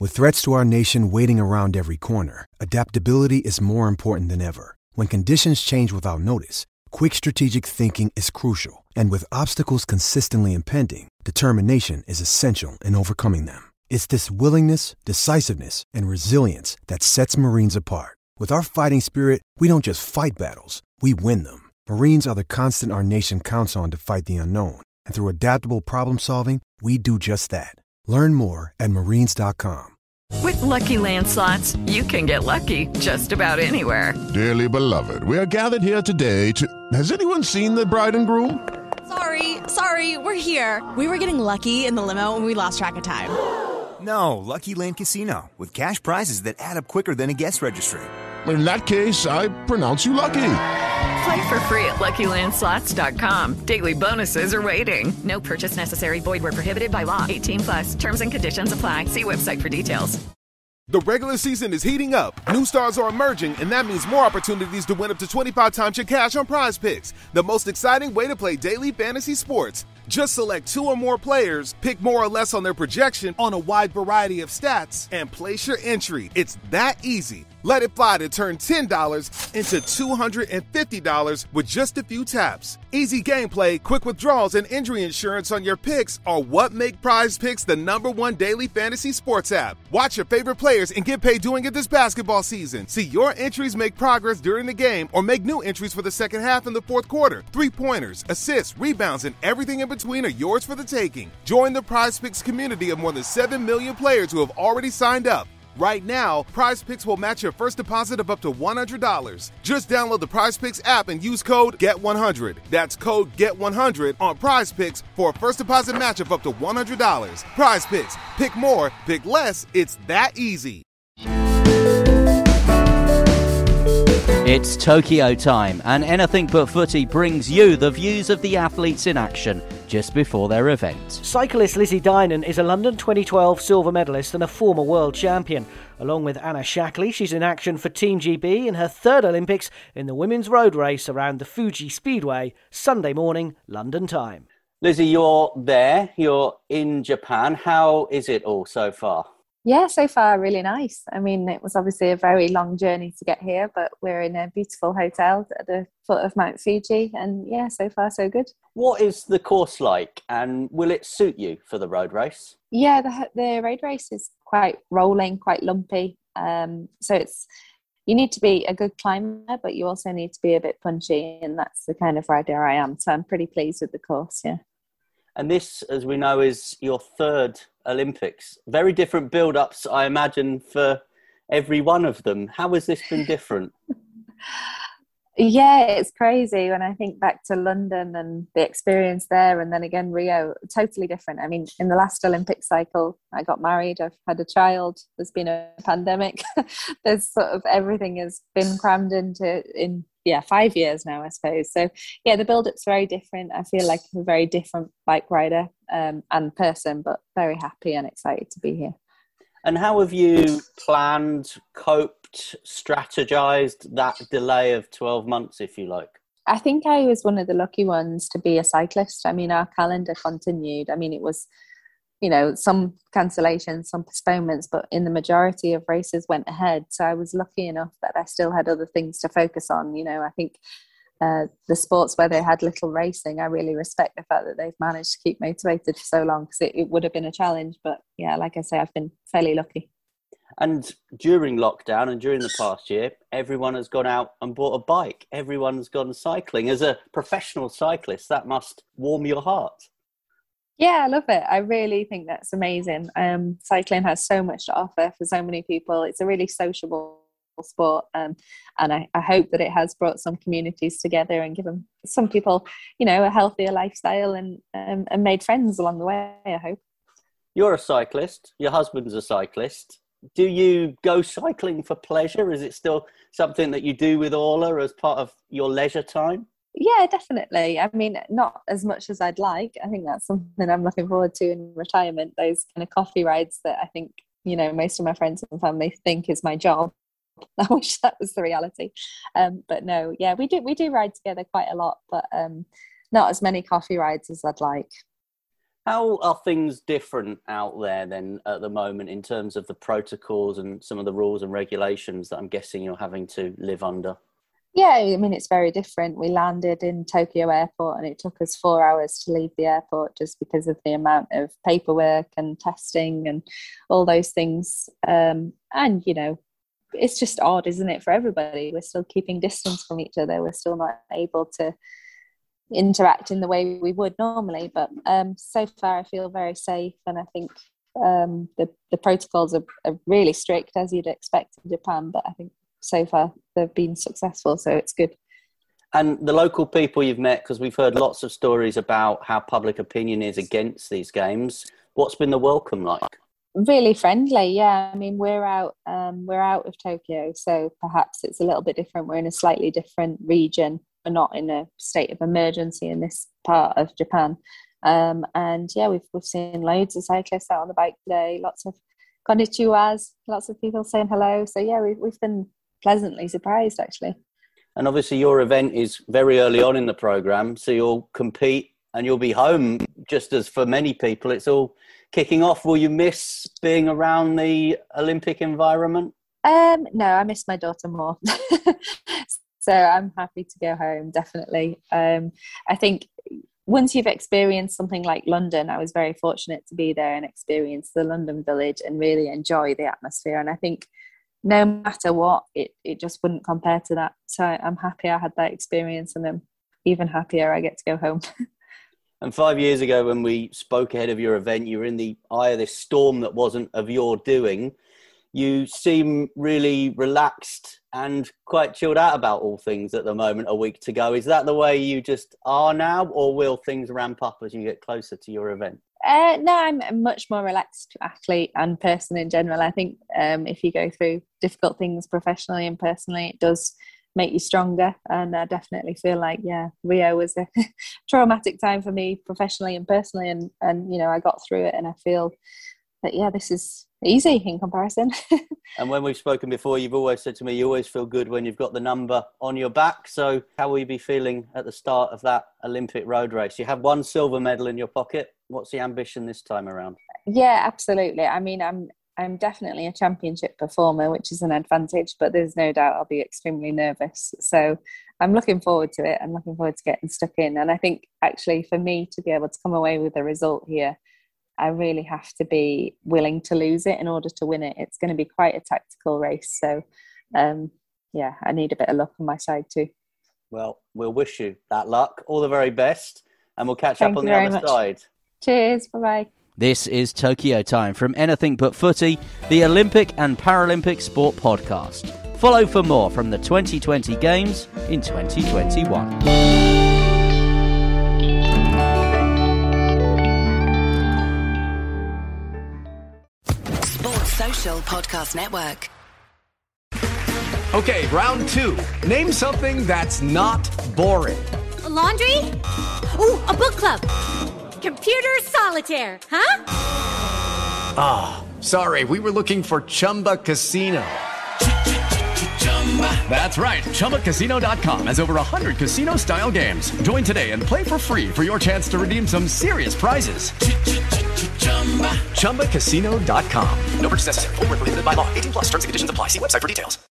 With threats to our nation waiting around every corner, adaptability is more important than ever. When conditions change without notice, quick strategic thinking is crucial. And with obstacles consistently impending, determination is essential in overcoming them. It's this willingness, decisiveness, and resilience that sets Marines apart. With our fighting spirit, we don't just fight battles, we win them. Marines are the constant our nation counts on to fight the unknown. And through adaptable problem solving, we do just that. Learn more at marines.com. With lucky landslots, you can get lucky just about anywhere. Dearly beloved, we are gathered here today to. Has anyone seen the bride and groom? Sorry, sorry, we're here. We were getting lucky in the limo and we lost track of time. No, Lucky Land Casino, with cash prizes that add up quicker than a guest registry. In that case, I pronounce you lucky. Play for free at LuckyLandSlots.com. Daily bonuses are waiting. No purchase necessary. Void where prohibited by law. 18 plus. Terms and conditions apply. See website for details. The regular season is heating up. New stars are emerging, and that means more opportunities to win up to 25 times your cash on prize picks. The most exciting way to play daily fantasy sports. Just select two or more players, pick more or less on their projection on a wide variety of stats, and place your entry. It's that easy. Let it fly to turn $10 into $250 with just a few taps. Easy gameplay, quick withdrawals, and injury insurance on your picks are what make Prize Picks the number one daily fantasy sports app. Watch your favorite players and get paid doing it this basketball season. See your entries make progress during the game or make new entries for the second half in the fourth quarter. Three pointers, assists, rebounds, and everything in between are yours for the taking. Join the Prize Picks community of more than 7 million players who have already signed up. Right now, Prize Picks will match your first deposit of up to $100. Just download the Prize Picks app and use code GET100. That's code GET100 on Prize Picks for a first deposit match of up to $100. Prize Picks. Pick more, pick less. It's that easy. It's Tokyo time, and Anything But Footy brings you the views of the athletes in action just before their event. Cyclist Lizzie Deignan is a London 2012 silver medalist and a former world champion. Along with Anna Shackley, she's in action for Team GB in her third Olympics in the women's road race around the Fuji Speedway, Sunday morning, London time. Lizzie, you're there, you're in Japan. How is it all so far? Yeah, so far really nice. I mean, it was obviously a very long journey to get here, but we're in a beautiful hotel at the foot of Mount Fuji, and yeah, so far so good. What is the course like, and will it suit you for the road race? Yeah, the the road race is quite rolling, quite lumpy. Um, so it's you need to be a good climber, but you also need to be a bit punchy, and that's the kind of rider I am. So I'm pretty pleased with the course. Yeah. And this, as we know, is your third Olympics. Very different build ups, I imagine, for every one of them. How has this been different? yeah, it's crazy when I think back to London and the experience there, and then again Rio, totally different. I mean, in the last Olympic cycle, I got married, I've had a child, there's been a pandemic, there's sort of everything has been crammed into in yeah five years now i suppose. So yeah the build up's very different. I feel like a very different bike rider um, and person but very happy and excited to be here. And how have you planned coped strategized that delay of 12 months if you like? I think i was one of the lucky ones to be a cyclist. I mean our calendar continued. I mean it was you know some cancellations some postponements but in the majority of races went ahead so i was lucky enough that i still had other things to focus on you know i think uh, the sports where they had little racing i really respect the fact that they've managed to keep motivated for so long because it, it would have been a challenge but yeah like i say i've been fairly lucky and during lockdown and during the past year, everyone has gone out and bought a bike. Everyone's gone cycling. As a professional cyclist, that must warm your heart. Yeah, I love it. I really think that's amazing. Um, cycling has so much to offer for so many people. It's a really sociable sport, um, and I, I, hope that it has brought some communities together and given some people, you know, a healthier lifestyle and um, and made friends along the way. I hope. You're a cyclist. Your husband's a cyclist. Do you go cycling for pleasure? Is it still something that you do with Orla as part of your leisure time? Yeah, definitely. I mean, not as much as I'd like. I think that's something I'm looking forward to in retirement. Those kind of coffee rides that I think, you know, most of my friends and family think is my job. I wish that was the reality. Um, but no, yeah, we do we do ride together quite a lot, but um, not as many coffee rides as I'd like. How are things different out there then at the moment in terms of the protocols and some of the rules and regulations that I'm guessing you're having to live under? Yeah, I mean, it's very different. We landed in Tokyo airport and it took us four hours to leave the airport just because of the amount of paperwork and testing and all those things. Um, and, you know, it's just odd, isn't it, for everybody? We're still keeping distance from each other. We're still not able to interact in the way we would normally. But um, so far, I feel very safe, and I think um, the the protocols are, are, really strict as you'd expect in Japan. But I think so far they've been successful, so it's good. And the local people you've met, because we've heard lots of stories about how public opinion is against these games. What's been the welcome like? Really friendly, yeah. I mean, we're out, um, we're out of Tokyo, so perhaps it's a little bit different. We're in a slightly different region, We're not in a state of emergency in this part of Japan. Um, and yeah, we've we've seen loads of cyclists out on the bike today. Lots of konnichiwas, lots of people saying hello. So yeah, we've we've been pleasantly surprised actually. And obviously, your event is very early on in the program, so you'll compete and you'll be home. Just as for many people, it's all kicking off. Will you miss being around the Olympic environment? Um, no, I miss my daughter more. so I'm happy to go home, definitely. Um, I think once you've experienced something like London, I was very fortunate to be there and experience the London village and really enjoy the atmosphere. And I think no matter what, it, it just wouldn't compare to that. So I'm happy I had that experience and I'm even happier I get to go home. and five years ago, when we spoke ahead of your event, you were in the eye of this storm that wasn't of your doing you seem really relaxed and quite chilled out about all things at the moment a week to go is that the way you just are now or will things ramp up as you get closer to your event uh, no i'm a much more relaxed athlete and person in general. I think um, if you go through difficult things professionally and personally it does make you stronger. And i definitely feel like yeah rio was a traumatic time for me professionally and personally. And and you know i got through it and i feel that yeah this is easy in comparison. and when we've spoken before, you've always said to me, you always feel good when you've got the number on your back. So, how will you be feeling at the start of that Olympic road race? You have one silver medal in your pocket. What's the ambition this time around? Yeah, absolutely. I mean, I'm I'm definitely a championship performer, which is an advantage, but there's no doubt I'll be extremely nervous. So I'm looking forward to it. I'm looking forward to getting stuck in. And I think actually for me to be able to come away with a result here I really have to be willing to lose it in order to win it. It's going to be quite a tactical race. So, um, yeah, I need a bit of luck on my side too. Well, we'll wish you that luck. All the very best. And we'll catch Thank up on the other much. side. Cheers. Bye bye. This is Tokyo Time from Anything But Footy, the Olympic and Paralympic Sport Podcast. Follow for more from the 2020 Games in 2021. Social Podcast Network. Okay, round two. Name something that's not boring. A laundry? Ooh, a book club. Computer solitaire, huh? Ah, oh, sorry, we were looking for Chumba Casino. That's right. ChumbaCasino.com has over 100 casino style games. Join today and play for free for your chance to redeem some serious prizes. ChumbaCasino.com. No purchase necessary. Full prohibited by law. 18 plus terms and conditions apply. See website for details.